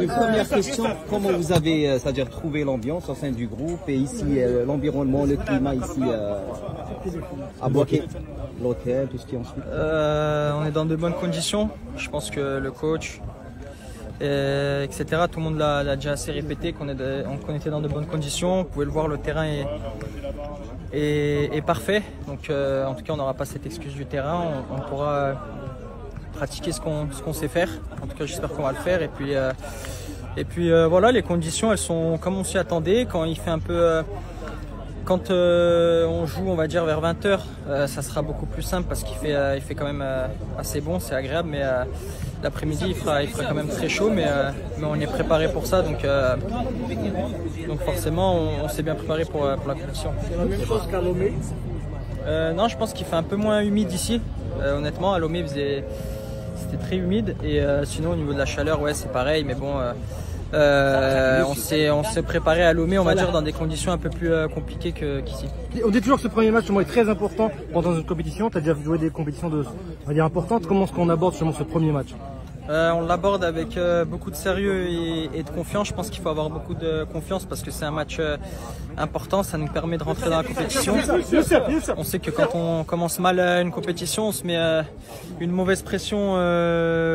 Une première question, comment vous avez euh, c'est-à-dire trouvé l'ambiance au sein du groupe et ici l'environnement, le climat ici à Boaké, l'hôtel, tout ce qui est ensuite on est dans de bonnes conditions. Je pense que le coach, euh, etc., tout le monde l'a déjà assez répété qu'on était dans de bonnes conditions. Vous pouvez le voir, le terrain est, parfait. Donc, euh, en tout cas, on n'aura pas cette excuse du terrain. On, pourra pratiquer ce qu'on qu'on sait faire. En tout cas, j'espère qu'on va le faire. Et puis, euh, et puis euh, voilà, les conditions, elles sont comme on s'y attendait. Quand il fait un peu euh, quand on joue, on va dire vers 20h, ça sera beaucoup plus simple parce qu'il fait, il fait quand même assez bon, c'est agréable, mais l'après-midi il fera, il fera quand même très chaud, mais, mais on est préparé pour ça, donc, donc forcément on, on s'est bien préparé pour, pour la compétition. c'est la même chose qu'à Lomé? Euh, non, je pense qu'il fait un peu moins humide ici. Euh, honnêtement, à Lomé, il faisait- c'était très humide. Et euh, sinon, au niveau de la chaleur, ouais, c'est pareil. Mais bon, euh, euh, on s'est on s'est préparé à Lomé, on va dire, dans des conditions un peu plus compliquées qu'ici. On dit toujours que ce premier match est très important pendant une compétition. Tu as déjà joué des compétitions de, on va dire, importantes. Comment est-ce qu'on aborde justement ce premier match? Euh, on l'aborde avec euh, beaucoup de sérieux et, et de confiance. Je pense qu'il faut avoir beaucoup de confiance parce que c'est un match euh, important. Ça nous permet de rentrer dans la compétition. On sait que quand on commence mal une compétition, on se met une mauvaise pression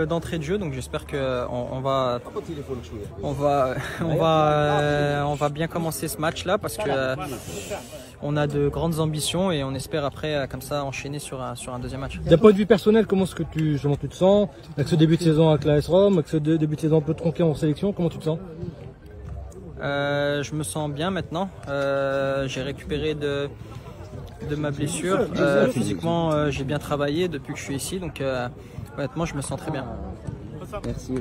d'entrée de jeu. Donc j'espère que euh, on, on va, on va, on va, on va bien commencer ce match-là parce que euh, on a de grandes ambitions et on espère après euh, comme ça enchaîner sur un, sur un deuxième match. D'un point de vue personnel, comment est-ce que tu, justement, tu te sens avec ce début de saison avec la S-Rom, avec ce dé- début de saison un peu tronqué en sélection Comment tu te sens? Euh, je me sens bien maintenant. Euh, j'ai récupéré de, de ma blessure. Euh, physiquement, euh, j'ai bien travaillé depuis que je suis ici. Donc, euh, honnêtement, je me sens très bien. Merci.